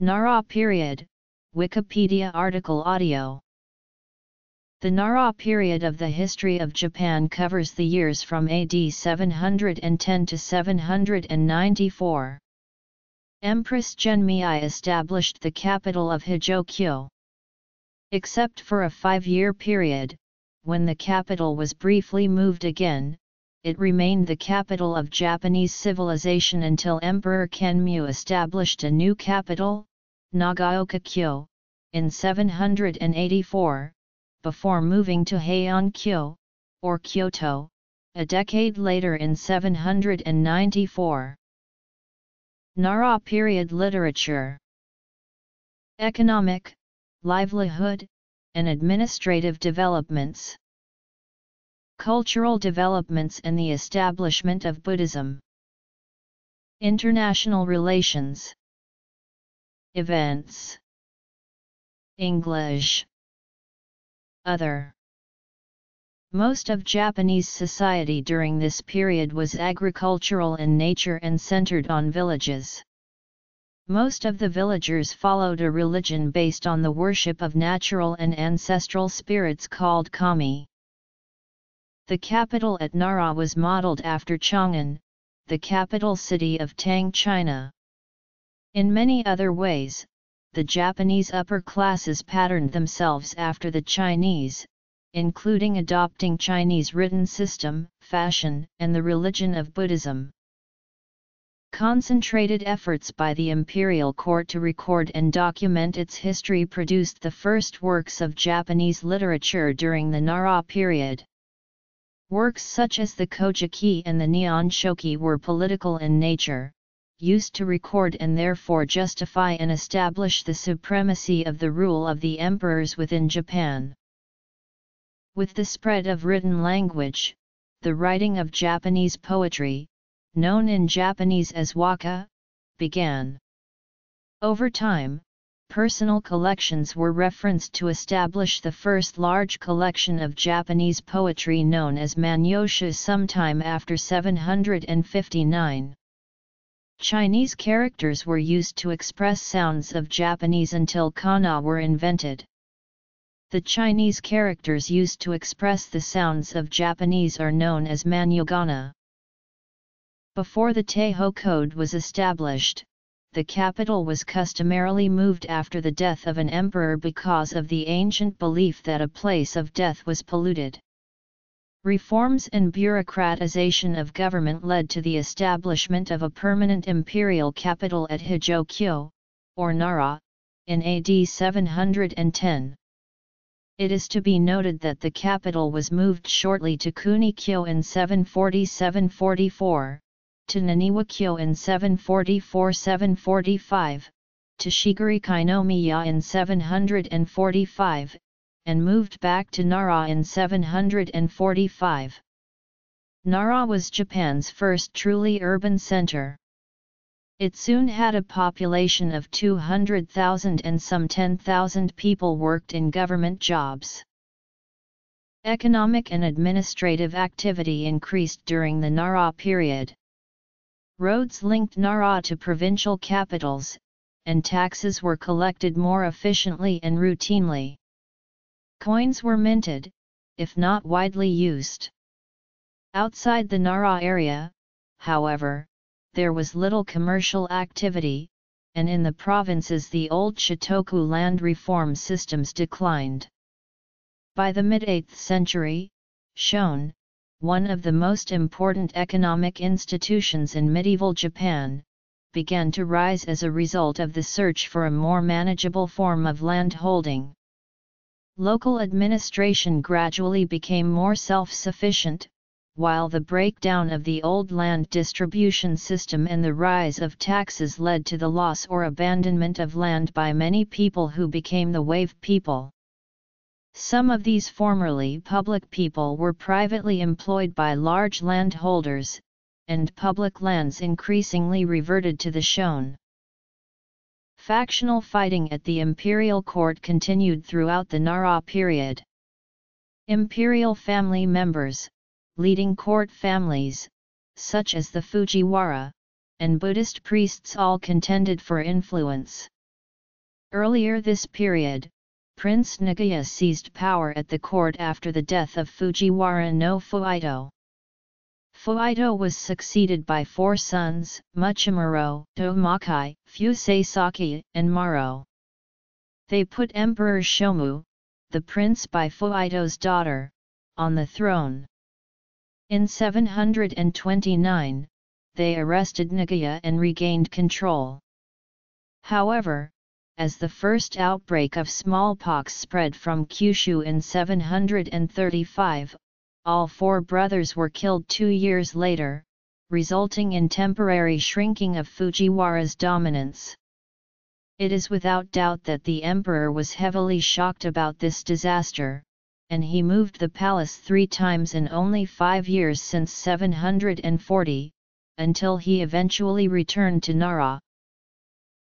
Nara period, Wikipedia article audio The Nara period of the history of Japan covers the years from AD 710 to 794. Empress Genmei established the capital of Heijokyo. Except for a five-year period, when the capital was briefly moved again, it remained the capital of Japanese civilization until Emperor Kanmu established a new capital, Nagaoka-kyo, in 784, before moving to Heian-kyo, or Kyoto, a decade later in 794. Nara period literature. Economic, livelihood, and administrative developments. Cultural developments and the establishment of Buddhism. International relations Events English Other Most of Japanese society during this period was agricultural in nature and centered on villages. Most of the villagers followed a religion based on the worship of natural and ancestral spirits called kami. The capital at Nara was modeled after Chang'an, the capital city of Tang China. In many other ways, the Japanese upper classes patterned themselves after the Chinese, including adopting Chinese written system, fashion, and the religion of Buddhism. Concentrated efforts by the imperial court to record and document its history produced the first works of Japanese literature during the Nara period. Works such as the Kojiki and the Nihon Shoki were political in nature, used to record and therefore justify and establish the supremacy of the rule of the emperors within Japan. With the spread of written language, the writing of Japanese poetry, known in Japanese as waka, began. Over time, personal collections were referenced to establish the first large collection of Japanese poetry known as Manyoshu sometime after 759. Chinese characters were used to express sounds of Japanese until kana were invented. The Chinese characters used to express the sounds of Japanese are known as manyogana. Before the Taiho Code was established, the capital was customarily moved after the death of an emperor because of the ancient belief that a place of death was polluted. Reforms and bureaucratization of government led to the establishment of a permanent imperial capital at Heijokyo, or Nara, in AD 710. It is to be noted that the capital was moved shortly to Kunikyo in 740-744, to Naniwa-kyo in 744-745, to Shigarakinomiya in 745, and moved back to Nara in 745. Nara was Japan's first truly urban center. It soon had a population of 200,000 and some 10,000 people worked in government jobs. Economic and administrative activity increased during the Nara period. Roads linked Nara to provincial capitals, and taxes were collected more efficiently and routinely. Coins were minted, if not widely used. Outside the Nara area, however, there was little commercial activity, and in the provinces the old Shotoku land reform systems declined. By the mid-8th century, shoen, one of the most important economic institutions in medieval Japan, began to rise as a result of the search for a more manageable form of land holding. Local administration gradually became more self-sufficient, while the breakdown of the old land distribution system and the rise of taxes led to the loss or abandonment of land by many people who became the wave people. Some of these formerly public people were privately employed by large landholders, and public lands increasingly reverted to the shoen. Factional fighting at the imperial court continued throughout the Nara period. Imperial family members, leading court families, such as the Fujiwara, and Buddhist priests all contended for influence. Earlier this period, Prince Nagaya seized power at the court after the death of Fujiwara no Fuhito. Fuhito was succeeded by four sons, Muchimaro, Tomakai, Fusei and Maro. They put Emperor Shomu, the prince by Fuhito's daughter, on the throne. In 729, they arrested Nagaya and regained control. However, as the first outbreak of smallpox spread from Kyushu in 735, all four brothers were killed two years later, resulting in temporary shrinking of Fujiwara's dominance. It is without doubt that the emperor was heavily shocked about this disaster, and he moved the palace three times in only five years since 740, until he eventually returned to Nara.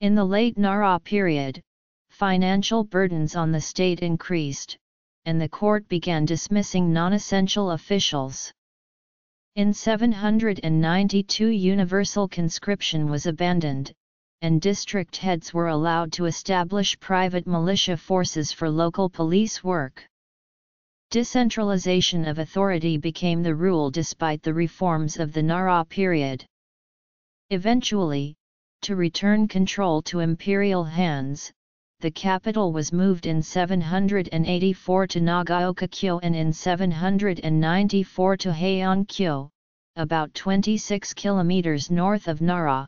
In the late Nara period, financial burdens on the state increased, and the court began dismissing non-essential officials. In 792 universal conscription was abandoned, and district heads were allowed to establish private militia forces for local police work. Decentralization of authority became the rule despite the reforms of the Nara period. Eventually, to return control to imperial hands, the capital was moved in 784 to Nagaoka-kyo and in 794 to Heian-kyo, about 26 kilometers north of Nara.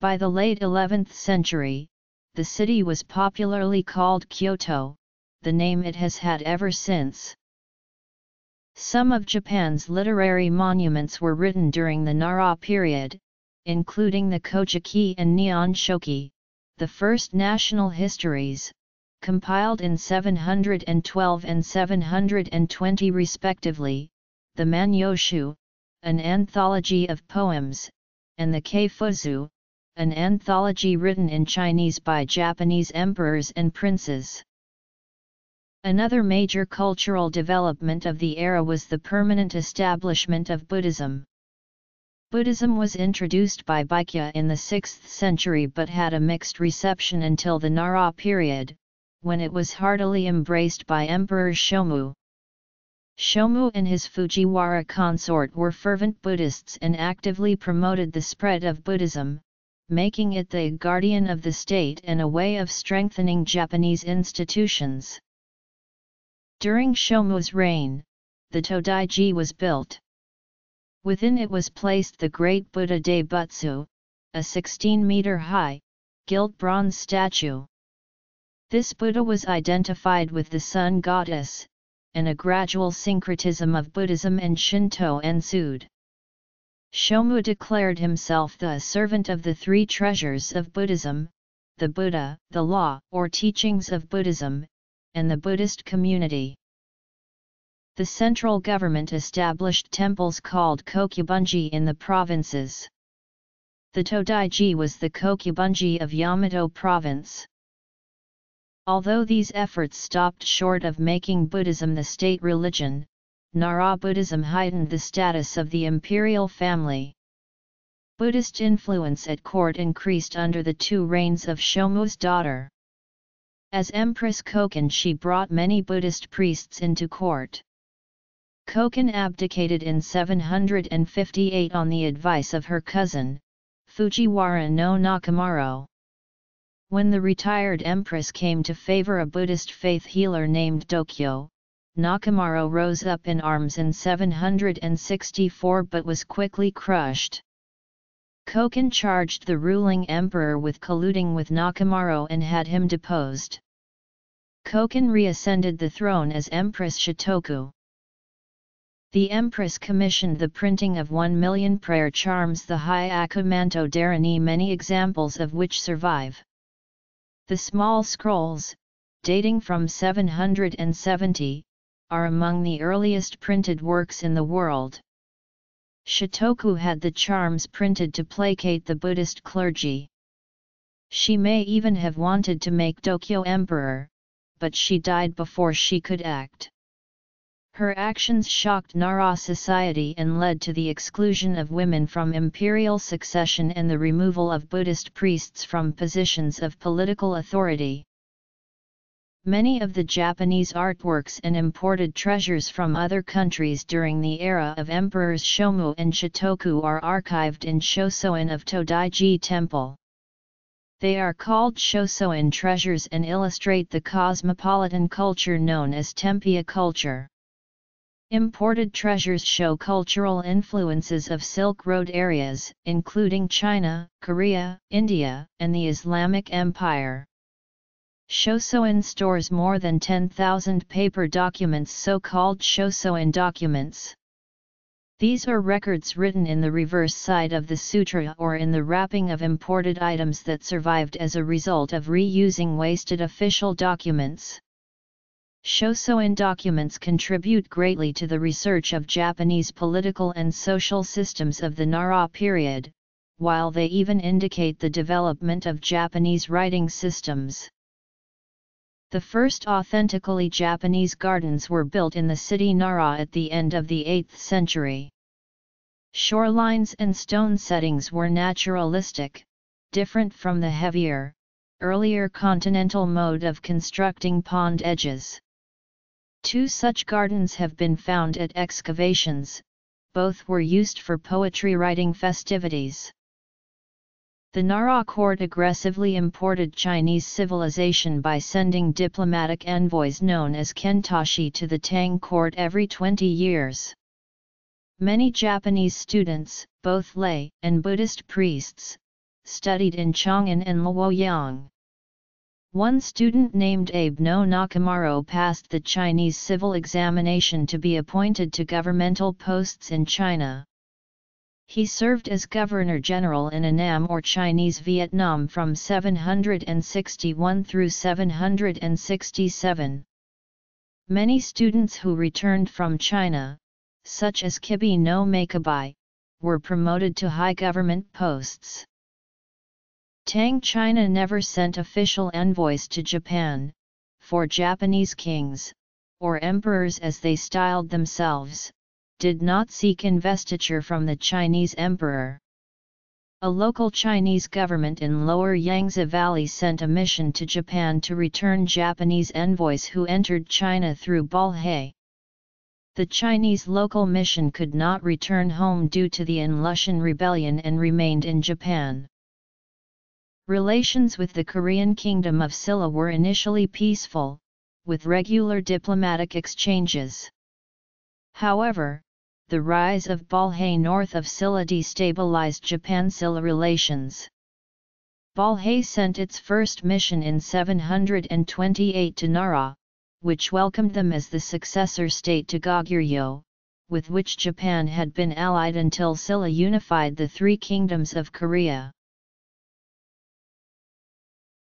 By the late 11th century, the city was popularly called Kyoto, the name it has had ever since. Some of Japan's literary monuments were written during the Nara period, including the Kojiki and Nihon Shoki, the first national histories, compiled in 712 and 720 respectively, the Manyoshu, an anthology of poems, and the Kaifuso, an anthology written in Chinese by Japanese emperors and princes. Another major cultural development of the era was the permanent establishment of Buddhism. Buddhism was introduced by Baekje in the 6th century but had a mixed reception until the Nara period, when it was heartily embraced by Emperor Shomu. Shomu and his Fujiwara consort were fervent Buddhists and actively promoted the spread of Buddhism, making it the guardian of the state and a way of strengthening Japanese institutions. During Shomu's reign, the Todaiji was built. Within it was placed the great Buddha Daibutsu, a 16-meter-high, gilt bronze statue. This Buddha was identified with the sun goddess, and a gradual syncretism of Buddhism and Shinto ensued. Shomu declared himself the servant of the three treasures of Buddhism, the Buddha, the law or teachings of Buddhism, and the Buddhist community the central government established temples called Kokubunji in the provinces. The Todaiji was the Kokubunji of Yamato province. Although these efforts stopped short of making Buddhism the state religion, Nara Buddhism heightened the status of the imperial family. Buddhist influence at court increased under the two reigns of Shomu's daughter. As Empress Koken she brought many Buddhist priests into court. Koken abdicated in 758 on the advice of her cousin, Fujiwara no Nakamaro. When the retired empress came to favor a Buddhist faith healer named Dokyo, Nakamaro rose up in arms in 764 but was quickly crushed. Koken charged the ruling emperor with colluding with Nakamaro and had him deposed. Koken reascended the throne as Empress Shotoku. The Empress commissioned the printing of one million prayer charms the Hyakumanto Dharani many examples of which survive. The small scrolls, dating from 770, are among the earliest printed works in the world. Shotoku had the charms printed to placate the Buddhist clergy. She may even have wanted to make Dokyo emperor, but she died before she could act. Her actions shocked Nara society and led to the exclusion of women from imperial succession and the removal of Buddhist priests from positions of political authority. Many of the Japanese artworks and imported treasures from other countries during the era of Emperors Shomu and Shotoku are archived in Shosoin of Todaiji Temple. They are called Shosoin treasures and illustrate the cosmopolitan culture known as Tenpyo culture. Imported treasures show cultural influences of Silk Road areas, including China, Korea, India, and the Islamic Empire. Shosoin stores more than 10,000 paper documents so-called Shosoin documents. These are records written in the reverse side of the sutra or in the wrapping of imported items that survived as a result of reusing wasted official documents. Shosoin documents contribute greatly to the research of Japanese political and social systems of the Nara period, while they even indicate the development of Japanese writing systems. The first authentically Japanese gardens were built in the city Nara at the end of the 8th century. Shorelines and stone settings were naturalistic, different from the heavier, earlier continental mode of constructing pond edges. Two such gardens have been found at excavations, both were used for poetry writing festivities. The Nara court aggressively imported Chinese civilization by sending diplomatic envoys known as kentoshi to the Tang court every 20 years. Many Japanese students, both lay and Buddhist priests, studied in Chang'an and Luoyang. One student named Abe no Nakamaro passed the Chinese civil examination to be appointed to governmental posts in China. He served as Governor-General in Annam or Chinese Vietnam from 761 through 767. Many students who returned from China, such as Kibi no Makibi, were promoted to high government posts. Tang China never sent official envoys to Japan, for Japanese kings, or emperors as they styled themselves, did not seek investiture from the Chinese emperor. A local Chinese government in Lower Yangtze Valley sent a mission to Japan to return Japanese envoys who entered China through Balhae. The Chinese local mission could not return home due to the An Lushan rebellion and remained in Japan. Relations with the Korean kingdom of Silla were initially peaceful, with regular diplomatic exchanges. However, the rise of Balhae north of Silla destabilized Japan-Silla relations. Balhae sent its first mission in 728 to Nara, which welcomed them as the successor state to Goguryeo, with which Japan had been allied until Silla unified the three kingdoms of Korea.